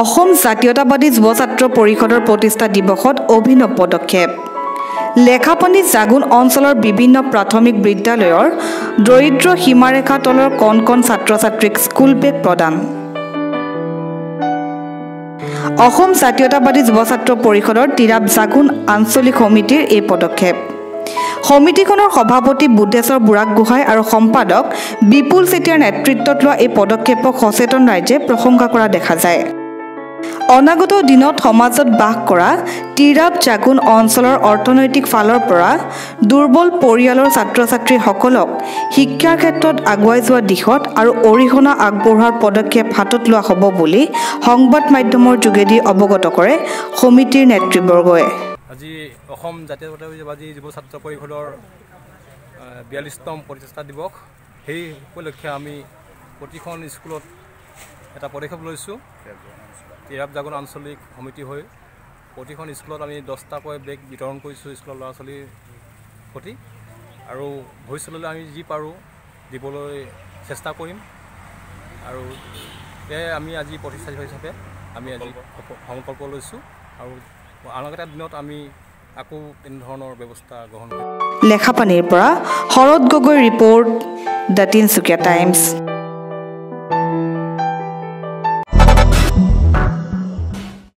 অসম জাতীয়তাবাদী যুৱ ছাত্ৰ পৰিষদৰ প্ৰতিষ্ঠা দিৱসত অভিনৱ পদক্ষেপ। লেখাপানী জাগুন অঞ্চলৰ বিভিন্ন প্ৰাথমিক বিদ্যালয়ৰ দৰিদ্ৰ সীমাৰেখা তলৰ কণ কণ ছাত্ৰ ছাত্ৰীক স্কুল বেগ প্ৰদান। অসম জাতীয়তাবাদী যুৱ ছাত্ৰ পৰিষদৰ তিৰাপ জাগুন আঞ্চলিক সমিতিৰ এই পদক্ষেপ। সমিতিখনৰ সভাপতি বুদ্ধেশ্বৰ বুঢ়াগোহাঁই আৰু সম্পাদক বিপুল চেতিয়াৰ নেতৃত্বত লোৱা এই পদক্ষেপক সচেতন ৰাইজে প্ৰশংসা কৰা দেখা যায়। অনাগত দিনত সমাজত বাস কৰা তিৰাপ জাগুন অঞ্চলৰ অৰ্থনৈতিক ফালৰ পৰা দুৰ্বল পৰিয়ালৰ ছাত্ৰ ছাত্ৰীসকলক শিক্ষাৰ ক্ষেত্ৰত আগুৱাই যোৱা দিশত আৰু অৰিহণা আগবঢ়োৱাৰ পদক্ষেপ হাতত লোৱা হ'ব বুলি সংবাদ মাধ্যমৰ যোগেদি অৱগত কৰে সমিতিৰ নেতৃবৰ্গই। আজি অসম জাতীয়তাবাদী যুৱ ছাত্ৰ পৰিষদৰ বিয়াল্লিছতম প্ৰতিষ্ঠা দিৱস। সেই উপলক্ষে আমি প্ৰতিখন স্কুলত এটা পদক্ষেপ লৈছোঁ। তিৰাপ জাগন আঞ্চলিক সমিতি হৈ প্ৰতিখন স্কুলত আমি দহটাকৈ বেগ বিতৰণ কৰিছোঁ স্কুলৰ ল'ৰা ছোৱালীৰ প্ৰতি। আৰু ভৱিষ্যতলৈ আমি যি পাৰোঁ দিবলৈ চেষ্টা কৰিম। আৰু সেয়ে আমি আজি প্ৰতিষ্ঠা হিচাপে আমি আজি সংকল্প লৈছোঁ। আৰু আনকেইটা দিনত আমি আকৌ তেনেধৰণৰ ব্যৱস্থা গ্ৰহণ কৰিম। লেখাপানীৰ পৰা Sarat Gogoi report The Tinsukia Times.